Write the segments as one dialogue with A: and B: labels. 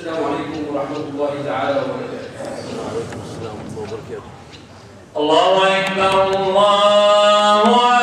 A: السلام عليكم ورحمة الله تعالى وبركاته.
B: وعليكم السلام ورحمة الله وبركاته.
C: الله أكبر الله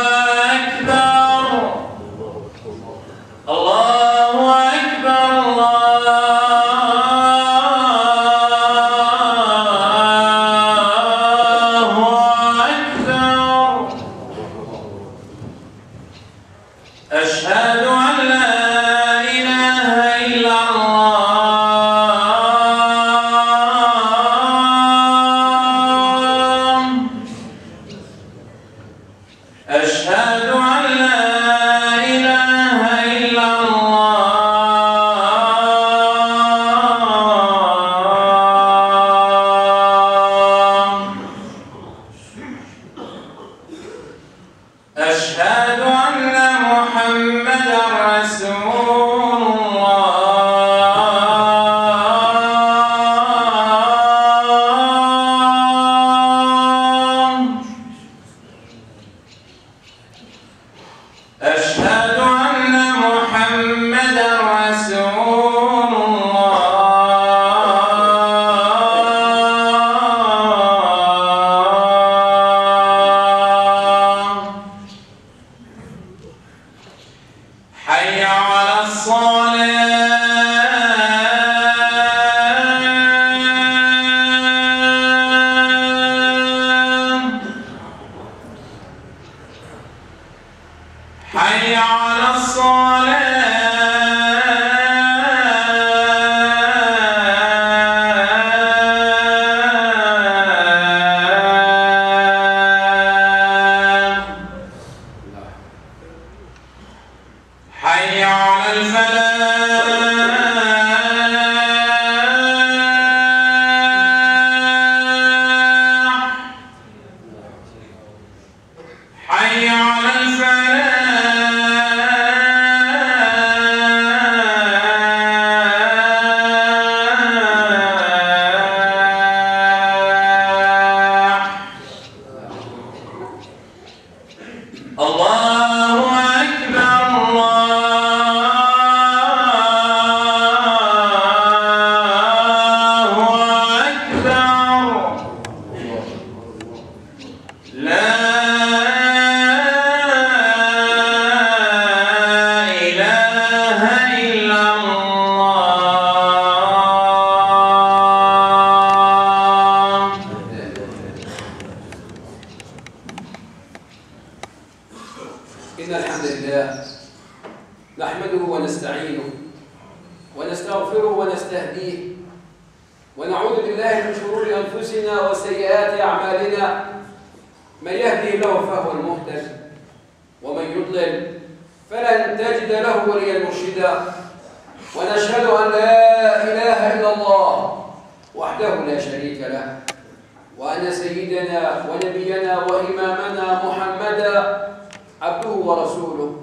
A: ورسوله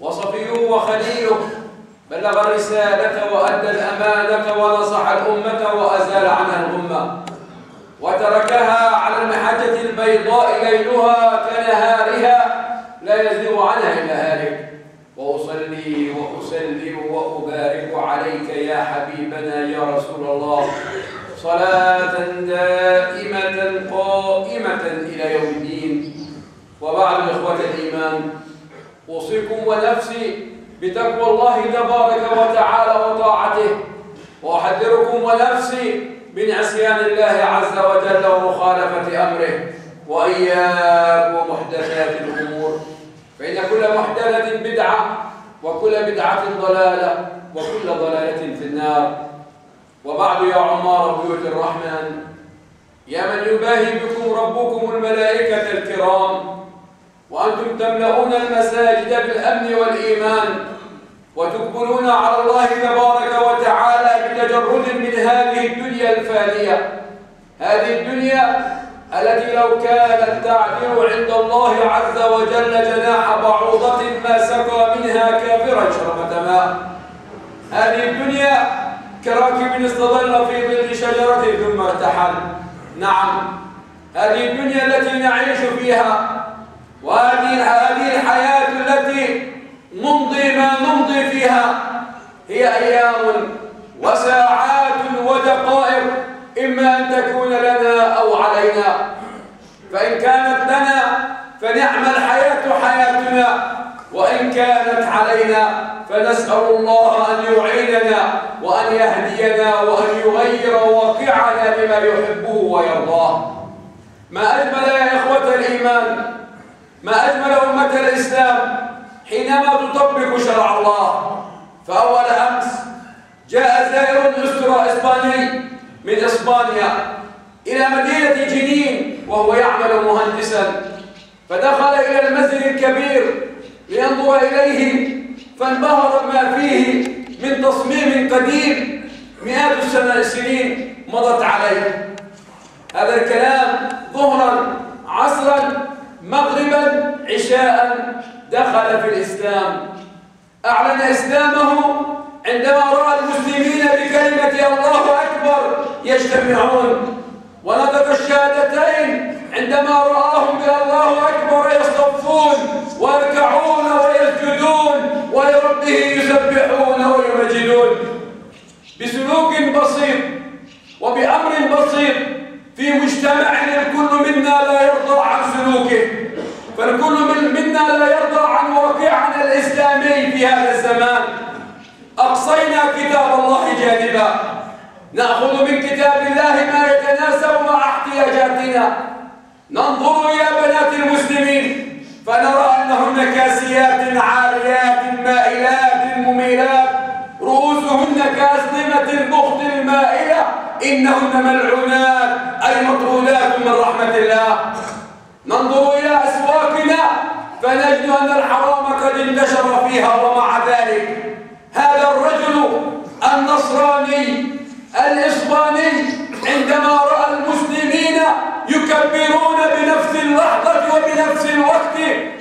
A: وصفيه وخليله بلغ الرسالة وأدى الأمانة ونصح الأمة وأزال عنها الغمة. وتركها على المحجة البيضاء ليلها كنهارها لا يزيغ عنها إلا هالك. وأصلي وأسلم وأبارك عليك يا حبيبنا يا رسول الله. صلاة دائمة قائمة إلى يوم الدين. وبعد إخوة الإيمان أوصيكم ونفسي بتقوى الله تبارك وتعالى وطاعته وأحذركم ونفسي من عصيان الله عز وجل ومخالفة أمره وإياك ومحدثات الأمور. فإن كل محدثة بدعة وكل بدعة ضلالة وكل ضلالة في النار. وبعد يا عمار بيوت الرحمن يا من يباهي بكم ربكم الملائكة الكرام وأنتم تملؤون المساجد بالأمن والإيمان وتقبلون على الله تبارك وتعالى بتجرد من هذه الدنيا الفانية. هذه الدنيا التي لو كانت تعدل عند الله عز وجل جناح بعوضة ما سقى منها كافرا شربة ماء هذه الدنيا كراكب استظل في ظل شجرة ثم ارتحل. نعم هذه الدنيا التي نعيش فيها وهذه هذه الحياة التي نمضي ما نمضي فيها هي أيام وساعات ودقائق إما أن تكون لنا أو علينا. فإن كانت لنا فنعم الحياة حياتنا وإن كانت علينا فنسأل الله أن يعيننا وأن يهدينا وأن يغير واقعنا بما يحبه ويرضاه. ما أجمل يا إخوة الإيمان ما أجمل أمة الإسلام حينما تطبق شرع الله. فأول أمس جاء زائر أسرة إسباني من إسبانيا إلى مدينة جنين وهو يعمل مهندسا. فدخل إلى المسجد الكبير لينظر إليه فانبهر ما فيه من تصميم قديم مئات السنين مضت عليه. هذا الكلام ظهرا عصرا مغربا عشاء دخل في الإسلام. أعلن إسلامه عندما رأى المسلمين بكلمة الله أكبر يجتمعون. ونطق الشهادتين عندما رآهم بألله أكبر يصطفون ويركعون ويسجدون ولربه يسبحون ويمجدون بسلوك بسيط وبأمر بسيط في مجتمع الكل منا لا يرضى عن سلوكه فالكل من منا لا يرضى عن واقعنا الإسلامي في هذا الزمان أقصينا كتاب نأخذ من كتاب الله ما يتناسب مع احتياجاتنا. ننظر إلى بنات المسلمين فنرى أنهن كاسيات عاريات مائلات مميلات. رؤوسهن كأسلمة البخت المائلة. إنهن ملعونات أي مطرودات من رحمة الله. ننظر إلى أسواقنا فنجد أن الحرام قد انتشر فيها ومع ذلك. هذا الرجل النصراني الإسباني عندما رأى المسلمين يكبرون بنفس اللحظة وبنفس الوقت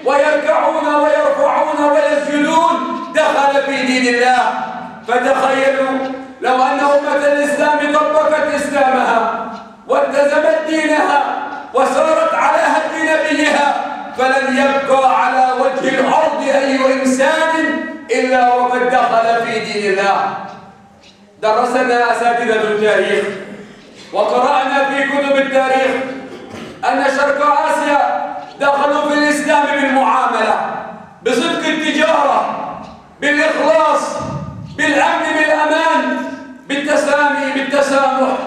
A: ويركعون ويرفعون ويسجدون دخل في دين الله. فتخيلوا لو أن أمة الإسلام طبقت إسلامها والتزمت دينها وسارت على هدي نبيها فلن يبقى على وجه الأرض أي إنسان إلا وقد دخل في دين الله. درسنا أساتذة التاريخ وقرأنا في كتب التاريخ أن شرق آسيا دخلوا في الإسلام بالمعاملة بصدق التجارة بالإخلاص بالأمن بالأمان بالتسامي بالتسامح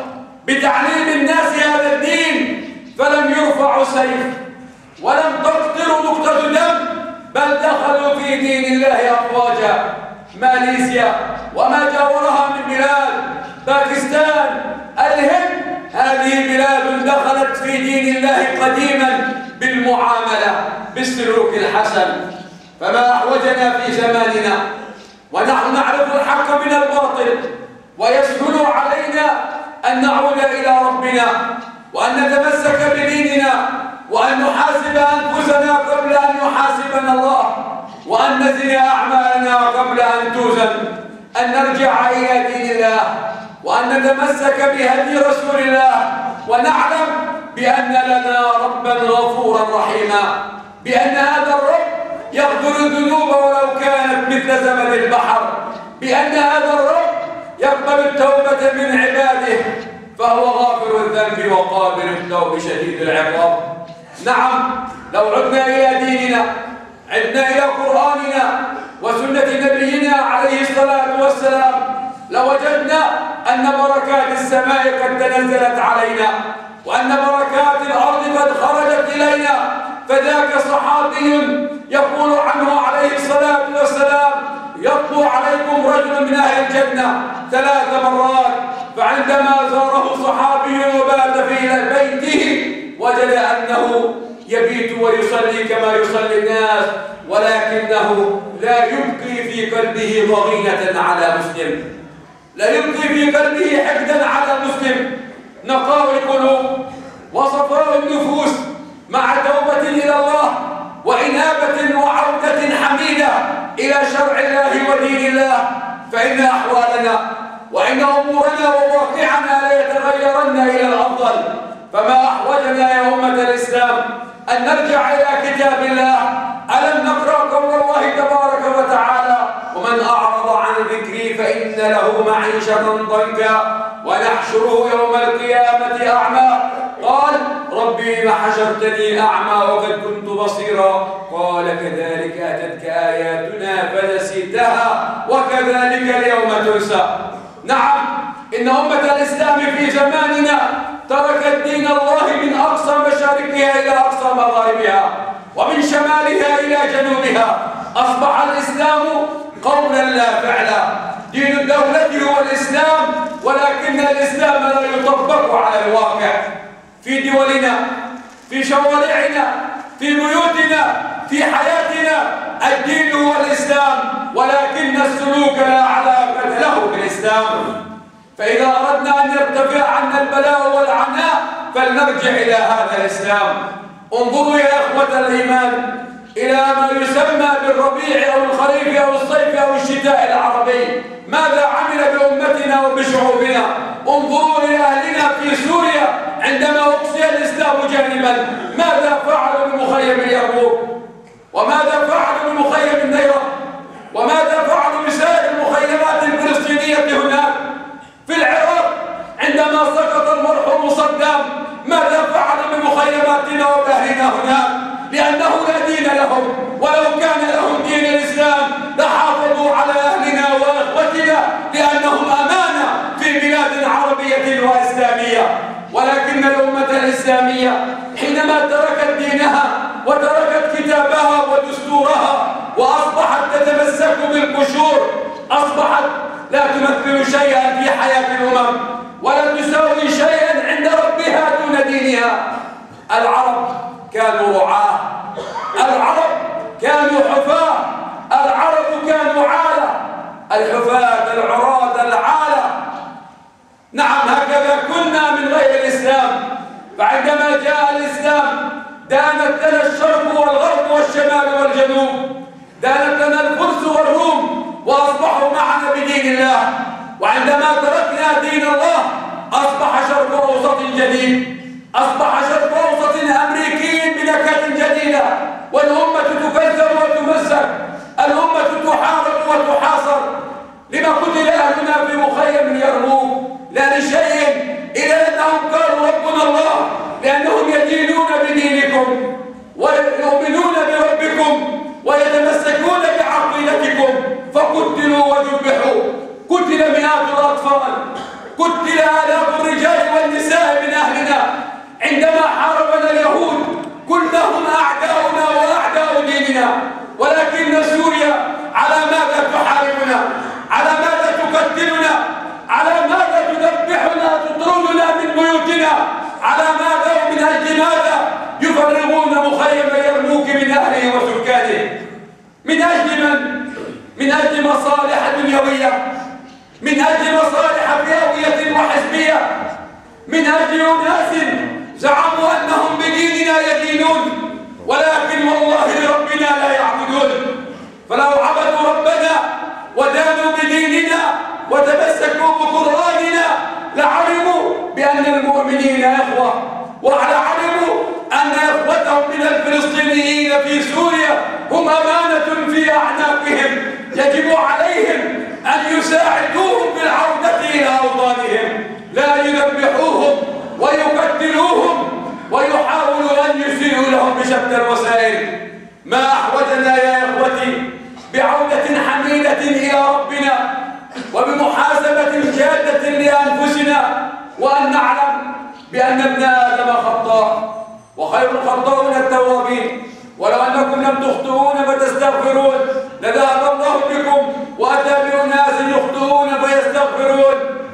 A: بتعليم الناس هذا الدين فلم يرفعوا سيف ولم تقطروا نقطة دم بل دخلوا في دين الله أفواجا. ماليزيا وما جاورها من بلاد باكستان الهند. هذه بلاد دخلت في دين الله قديما بالمعاملة بالسلوك الحسن. فما أحوجنا في زماننا. ونحن نعرف الحق من الباطل. ويسهل علينا أن نعود إلى ربنا وأن نتمسك بديننا وأن نحاسب أنفسنا قبل أن يحاسبنا الله وأن نزن أعمالنا قبل أن توزن. أن نرجع إلى دين الله وأن نتمسك بهدي رسول الله ونعلم بأن لنا ربا غفورا رحيما بأن هذا الرب يغفر الذنوب ولو كانت مثل زمن البحر بأن هذا الرب يقبل التوبة من عباده فهو غافر الذنب وقابل التوب شديد العقاب. نعم لو عدنا إلى ديننا عدنا إلى قرآننا وسنة نبينا عليه الصلاة والسلام لوجدنا أن بركات السماء قد تنزلت علينا وأن بركات الأرض قد خرجت إلينا فذاك صحابي يقول عنه عليه الصلاة والسلام يطلع عليكم رجل من أهل الجنة ثلاث مرات فعندما زاره صحابي وبات في بيته وجد أنه يبيت ويصلي كما يصلي الناس ولكنه لا يبقي في قلبه ضغينة على مسلم. لا يبقي في قلبه حقدا على مسلم. نقاء القلوب وصفاء النفوس مع توبة إلى الله وإنابة وعودة حميدة إلى شرع الله ودين الله فإن أحوالنا وإن أمورنا وواقعنا ليتغيرن إلى الأفضل فما أحوجنا يا أمة الإسلام أن نرجع إلى كتاب الله ألم نقرأ قول الله تبارك وتعالى ومن أعرض عن ذكري فإن له معيشة ضنكا ونحشره يوم القيامة أعمى قال ربي ما حشرتني أعمى وقد كنت بصيرا قال كذلك أتتك آياتنا فنسيتها وكذلك اليوم تنسى نعم إن أمة الإسلام في زماننا تركت دين الله من أقصى مشارقها إلى أقصى مغاربها ومن شمالها إلى جنوبها أصبح الإسلام قولا لا فعلا دين الدولة هو الإسلام ولكن الإسلام لا يطبق على الواقع في دولنا في شوارعنا في بيوتنا في حياتنا الدين هو الإسلام ولكن السلوك لا علاقة له بالإسلام فإذا أردنا أن يرتفع عنا البلاء والعناء فلنرجع إلى هذا الإسلام انظروا يا إخوة الإيمان إلى ما يسمى بالربيع أو الخريف أو الصيف أو الشتاء العربي. ماذا عمل بأمتنا وبشعوبنا؟ انظروا إلى أهلنا في سوريا عندما أقصي الإسلام جانبا. ماذا فعلوا بمخيم اليرموك وماذا فعلوا بمخيم النيرة وماذا فعلوا بسائر المخيمات الفلسطينية هناك في العراق عندما سقط المرحوم صدام ماذا فعلوا بمخيماتنا وبأهلنا هناك لأنه لا دين لهم. ولو كان لهم دين الإسلام لحافظوا على أهلنا وإخوتنا لأنهم أمانة في بلاد عربية وإسلامية. ولكن الأمة الإسلامية حينما تركت دينها وتركت كتابها ودستورها وأصبحت تتمسك بالقشور أصبحت لا تمثل شيئا في حياة الأمم. لنا الشرق والغرب والشمال والجنوب. دانت لنا الفرس والروم وأصبحوا معنا بدين الله. وعندما تركنا دين الله أصبح شرق أوسط جديد. أصبح شرق أوسط أمريكي بنكهة جديدة والأمة تكذب وتمزق الأمة تحارب وتحاصر لما قتل أهلنا في مخيم اليرموك لا لشيء إلا أنهم قالوا ربنا الله لأنهم يدينون بدينكم ويؤمنون بربكم ويتمسكون بعقيدتكم فقتلوا وذبحوا قتل مئات الأطفال قتل آلاف الرجال والنساء من أهلنا عندما حاربنا اليهود كلهم أعداؤنا وأعداء ديننا ولكن سوريا على ماذا تحاربنا على ماذا تقتلنا على ماذا تذبحنا تطردنا من بيوتنا على ماذا ومن أجل ماذا يرموك من أهله وسكانه. من أجل من؟ من أجل مصالح دنيوية. من أجل مصالح فئوية وحزبية. من أجل أناس زعموا أنهم بديننا يدينون. ولكن والله لربنا لا يعبدون. فلو عبدوا ربنا ودانوا بديننا وتمسكوا بقرآننا لعلموا بأن المؤمنين إخوة. ولعلموا أن إخوتهم من الفلسطينيين في سوريا هم أمانة في أعناقهم. يجب عليهم أن يساعدوهم في العودة إلى أوطانهم. لا يذبحوهم ويقتلوهم ويحاولوا أن يسيئوا لهم بشتى الوسائل ما أحوجنا يا إخوتي بعودة حميدة إلى ربنا وبمحاسبة جادة لأنفسنا وأن نعلم بأن ابن آدم خطاء وخير الخطاؤون التوابين. ولو أنكم لم تخطئون فتستغفرون. لذهب الله بكم. وأتى بأناس يخطئون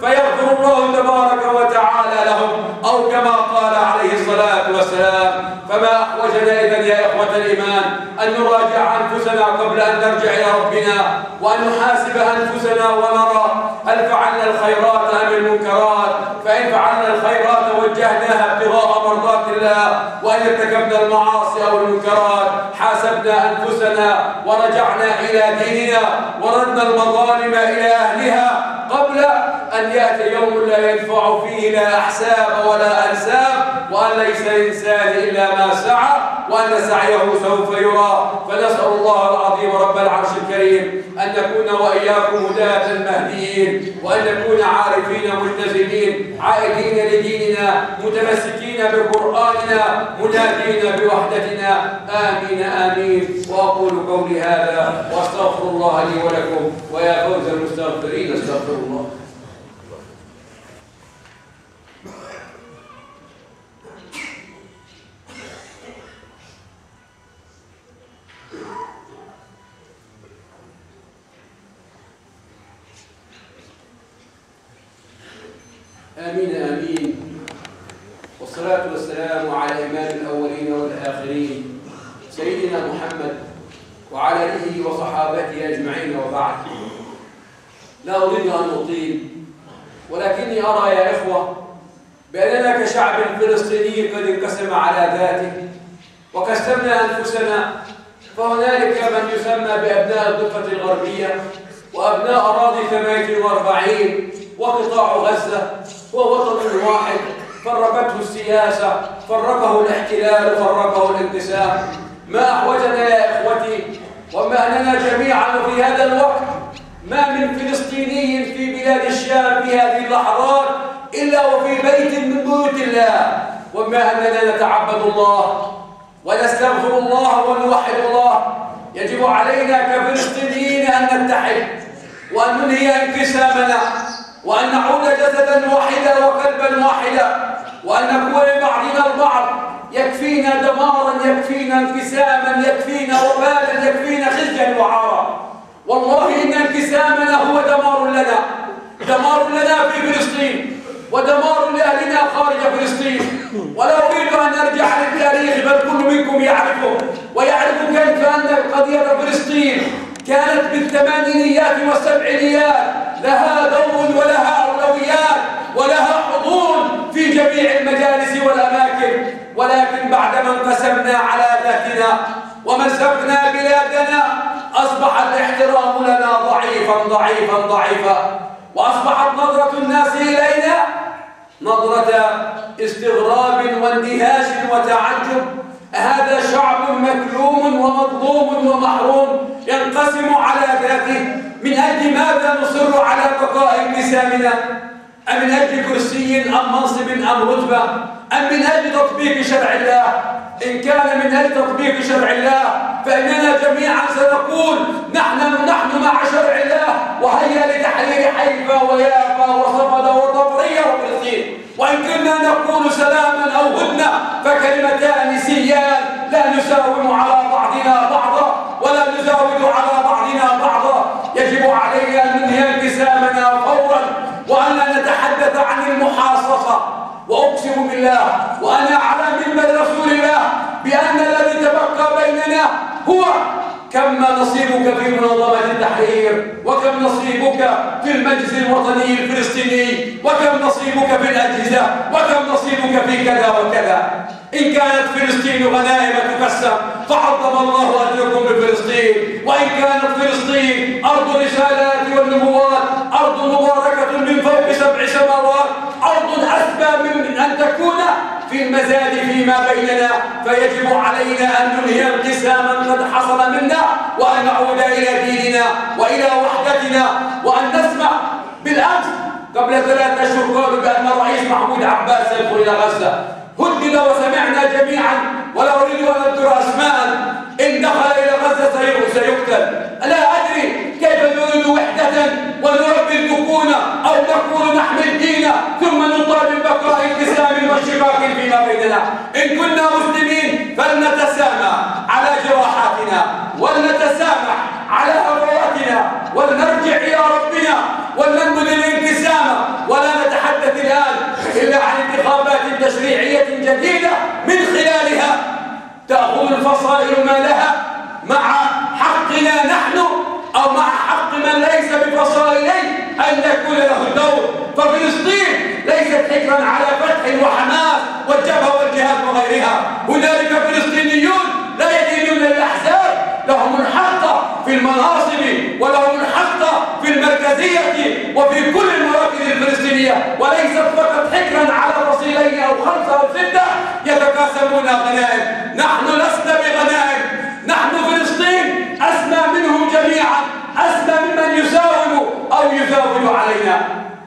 A: فيغفر الله تبارك وتعالى لهم أو كما قال عليه الصلاة والسلام فما أحوجنا إذا يا إخوة الإيمان أن نراجع أنفسنا قبل أن نرجع إلى ربنا وأن نحاسب أنفسنا ونرى هل فعلنا الخيرات أم المنكرات فإن فعلنا الخيرات وجهناها ابتغاء مرضات الله وإن ارتكبنا المعاصي أو المنكرات حاسبنا أنفسنا ورجعنا إلى ديننا وردنا المظالم إلى أهلها قبل أن يأتي يوم لا ينفع فيه لا أحساب ولا أنساب وأن ليس للإنسان إلا ما سعى وأن سعيه سوف يرى. فنسأل الله العظيم رب العرش الكريم أن نكون وإياكم هداة مهديين وأن نكون عارفين ملتزمين عائدين لديننا متمسكين بقرآننا منادين بوحدتنا. آمين آمين. وأقول قولي هذا وأستغفر الله لي ولكم ويا فوز المستغفرين. استغفر الله آمين آمين والصلاة والسلام على إمام الأولين والآخرين سيدنا محمد وعلى آله وصحابته أجمعين وبعد لا أريد أن أطيل ولكني أرى يا إخوة بأننا كشعب فلسطيني قد انقسم على ذاته وكسبنا أنفسنا فهنالك من يسمى بأبناء الضفة الغربية وأبناء أراضي 48 وقطاع غزة هو وطن واحد فرقته السياسة فرقه الاحتلال فرقه الانقسام. ما أحوجنا يا إخوتي وما أننا جميعا في هذا الوقت ما من فلسطيني في بلاد الشام في هذه اللحظات إلا وفي بيت من بيوت الله. وما أننا نتعبد الله ونستغفر الله ونوحد الله. يجب علينا كفلسطينيين أن نتحد وأن ننهي انقسامنا وأن نعود جسدا واحدا وقلبا واحدا وأن نكون بعضنا البعض. يكفينا دمارا يكفينا انقساما يكفينا وبالا يكفينا خزيا وعارا. والله إن انقسامنا هو دمار لنا. دمار لنا في فلسطين. ودمار لأهلنا خارج فلسطين. ولا أريد أن أرجع للتاريخ بل كل منكم يعرفه ويعرف كيف أن قضية فلسطين كانت بالثمانينيات والسبعينيات. لها دور ولها أولويات ولها حضور في جميع المجالس والأماكن. ولكن بعدما انقسمنا على ذاتنا ومزقنا بلادنا أصبح الاحترام لنا ضعيفا ضعيفا ضعيفا. وأصبحت نظرة الناس إلينا نظرة استغراب واندهاش وتعجب. هذا شعب مكلوم ومظلوم ومحروم ينقسم على ذاته. من أجل ماذا نصر على بقاء انقسامنا أم من أجل كرسي أم منصب أم رتبة؟ أم من أجل تطبيق شرع الله؟ إن كان من أجل تطبيق شرع الله فإننا جميعا سنقول نحن نحن مع شرع الله وهيا لتحرير حيفا ويافا وصفد وطبرية وفلسطين وإن كنا نقول سلاما أو هدنة فكلمتان سيان لا نساوم على بعضنا بعضا ولا نزاود على بعضنا بعضا. يجب علينا أن ننهي انقسامنا فورا وأن نتحدث عن المحاصصة. وأقسم بالله وأنا على منبر رسول الله بأن الذي تبقى بيننا هو كم نصيبك في منظمة التحرير وكم نصيبك في المجلس الوطني الفلسطيني وكم نصيبك في الأجهزة وكم نصيبك في كذا وكذا. إن كانت فلسطين غنائم تقسم فعظم الله أجركم بفلسطين. وإن كانت فلسطين أرض الرسالات والنبوات أرض مباركة من فوق سبع سماوات أرض أسبى من أن تكون في المزاد فيما بيننا فيجب علينا أن ننهي انقساما قد حصل منا وأن نعود إلى ديننا وإلى وحدتنا وأن نسمع بالأمس قبل ثلاثة أشهر قالوا بأن الرئيس محمود عباس سيدخل إلى غزة. هدد وسمعنا جميعا ولا أريد أن أذكر أسماء. إن دخل إلى غزة سيقتل. لا أدري كيف نريد وحدة ونربي الذكون أو نقول نحمي الدين ثم بقاء انقسام وانشقاق فيما بيننا إن كنا مسلمين فلنتسامى على جراحاتنا ولنتسامح على هفواتنا ولنرجع إلى ربنا ولننبذ الانقسام ولا نتحدث الآن إلا عن انتخابات تشريعية جديدة من خلالها. تأخذ الفصائل ما لها مع حقنا نحن أو مع حق من ليس بفصائلي أن يكون له دور ففلسطين ليست حكرا على فتح وحماس والجبهة والجهاد وغيرها. هنالك فلسطينيون لا يدينون الأحزاب. لهم الحق في المناصب ولهم الحق في المركزية وفي كل المراكز الفلسطينية. وليست فقط حكرا على فصيلين أو خمسة أو ستة يتقاسمون غنائم نحن لسنا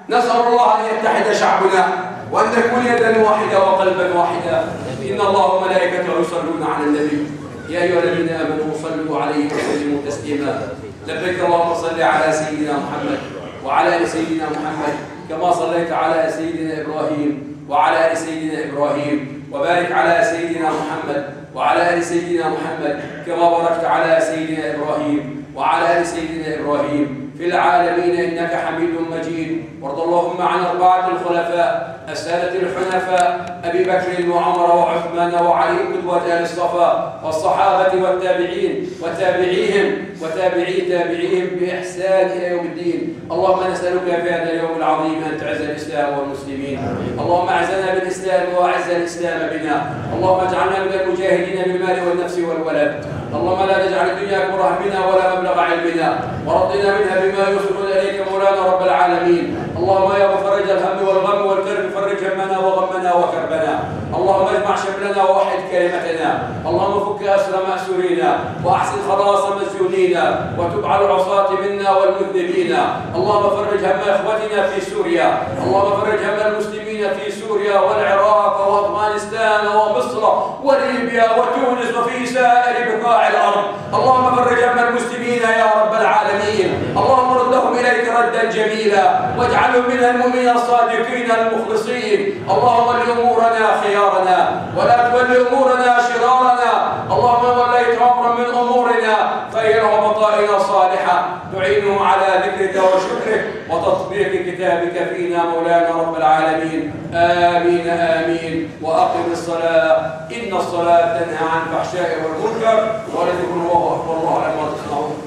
A: نسأل الله أن يتحد شعبنا وأن نكون يدا واحدة وقلبا واحدا. إن الله وملائكته يصلون على النبي. يا أيها الذين آمنوا صلوا عليه وسلموا تسليما. لبيك اللهم صل على سيدنا محمد وعلى آل سيدنا محمد كما صليت على سيدنا إبراهيم وعلى آل سيدنا إبراهيم وبارك على سيدنا محمد وعلى آل سيدنا محمد كما باركت على سيدنا إبراهيم وعلى آل سيدنا إبراهيم. في العالمين إنك حميد مجيد. وارض اللهم عن أربعة الخلفاء السادة الحنفاء أبي بكر وعمر وعثمان وعلي قدوة أهل الصفا والصحابة والتابعين وتابعيهم وتابعي تابعيهم بإحسان إلى يوم الدين. اللهم نسألك في هذا اليوم العظيم أن تعز الإسلام والمسلمين. اللهم أعزنا بالإسلام وأعز الإسلام بنا. اللهم اجعلنا من المجاهدين بالمال والنفس والولد. اللهم لا تجعل الدنيا اكبر همنا ولا مبلغ علمنا ورضنا منها بما يوصلون إليك مولانا رب العالمين. اللهم يا مفرج الهم والغم والكرب فرج همنا وغمنا وكربنا. اللهم اجمع شملنا ووحد كلمتنا. اللهم فك اسر ماسورينا وأحسن خلاص مسجونينا وتب على العصاة منا والمذنبين. اللهم فرج هم إخوتنا في سوريا. اللهم فرج هم المسلمين في سوريا والعراق وأفغانستان وليبيا وتونس وفي سائر بقاع الأرض. اللهم فرج هم المسلمين يا رب العالمين. اللهم ردهم إليك ردا جميلا. واجعلهم من المؤمنين الصادقين المخلصين. اللهم ول أمورنا خيارنا. ولا تول أمورنا شرارنا. اللهم وليت أمرا من أمورنا. خيرا وبطائنا صالحا. تعينه على ذكرك وشكرك. وتطبيق كتابك فينا مولانا رب العالمين. آمين آمين. وأقم الصلاة. إن الصلاة تنهى عن الفحشاء والمنكر ولذكر الله أكبر. الله على ما